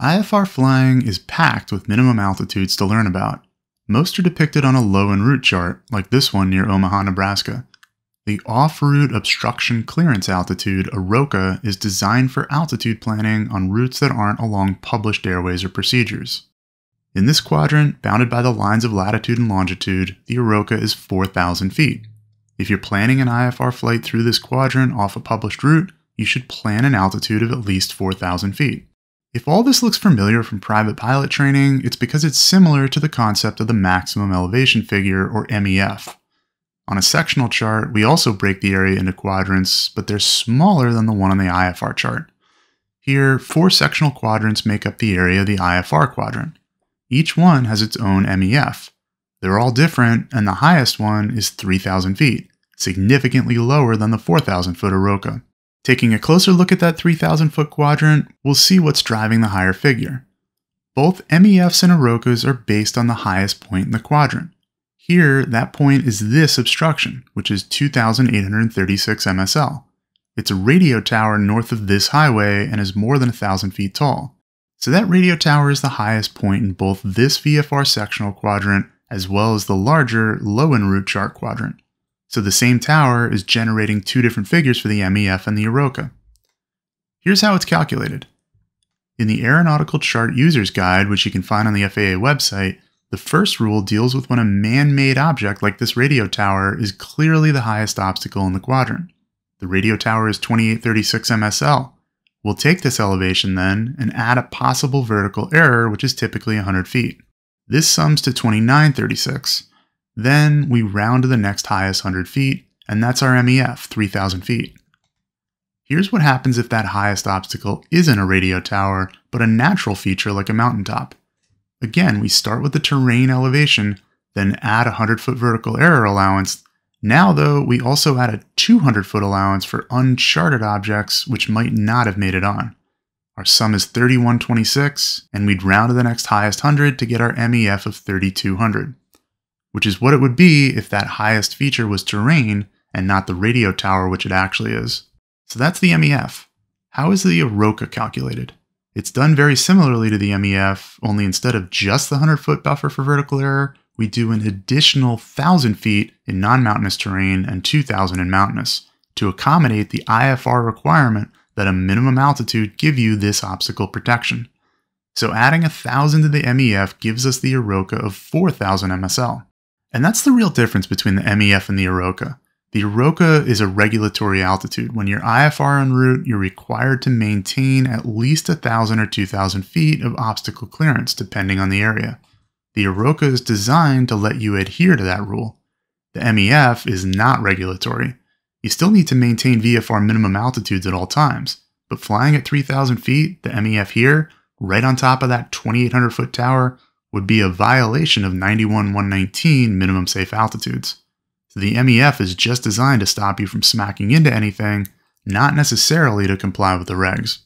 IFR flying is packed with minimum altitudes to learn about. Most are depicted on a low en route chart, like this one near Omaha, Nebraska. The off-route obstruction clearance altitude, OROCA, is designed for altitude planning on routes that aren't along published airways or procedures. In this quadrant, bounded by the lines of latitude and longitude, the OROCA is 4,000 feet. If you're planning an IFR flight through this quadrant off a published route, you should plan an altitude of at least 4,000 feet. If all this looks familiar from private pilot training, it's because it's similar to the concept of the maximum elevation figure, or MEF. On a sectional chart, we also break the area into quadrants, but they're smaller than the one on the IFR chart. Here, four sectional quadrants make up the area of the IFR quadrant. Each one has its own MEF. They're all different, and the highest one is 3,000 feet, significantly lower than the 4,000 foot OROCA. Taking a closer look at that 3,000 foot quadrant, we'll see what's driving the higher figure. Both MEFs and OROCAs are based on the highest point in the quadrant. Here, that point is this obstruction, which is 2,836 MSL. It's a radio tower north of this highway and is more than 1,000 feet tall. So that radio tower is the highest point in both this VFR sectional quadrant as well as the larger low en route chart quadrant. So the same tower is generating two different figures for the MEF and the OROCA. Here's how it's calculated. In the Aeronautical Chart User's Guide, which you can find on the FAA website, the first rule deals with when a man-made object like this radio tower is clearly the highest obstacle in the quadrant. The radio tower is 2836 MSL. We'll take this elevation then and add a possible vertical error, which is typically 100 feet. This sums to 2936. Then we round to the next highest 100 feet, and that's our MEF, 3000 feet. Here's what happens if that highest obstacle isn't a radio tower, but a natural feature like a mountaintop. Again, we start with the terrain elevation, then add a 100 foot vertical error allowance. Now, though, we also add a 200 foot allowance for uncharted objects which might not have made it on. Our sum is 3126, and we'd round to the next highest 100 to get our MEF of 3200, which is what it would be if that highest feature was terrain and not the radio tower, which it actually is. So that's the MEF. How is the OROCA calculated? It's done very similarly to the MEF, only instead of just the 100 foot buffer for vertical error, we do an additional 1,000 feet in non mountainous terrain and 2,000 in mountainous to accommodate the IFR requirement that a minimum altitude give you this obstacle protection. So adding 1,000 to the MEF gives us the OROCA of 4,000 MSL. And that's the real difference between the MEF and the OROCA. The OROCA is a regulatory altitude. When you're IFR en route, you're required to maintain at least 1,000 or 2,000 feet of obstacle clearance, depending on the area. The OROCA is designed to let you adhere to that rule. The MEF is not regulatory. You still need to maintain VFR minimum altitudes at all times, but flying at 3,000 feet, the MEF here, right on top of that 2,800 foot tower, would be a violation of 91-119 minimum safe altitudes. So the MEF is just designed to stop you from smacking into anything, not necessarily to comply with the regs.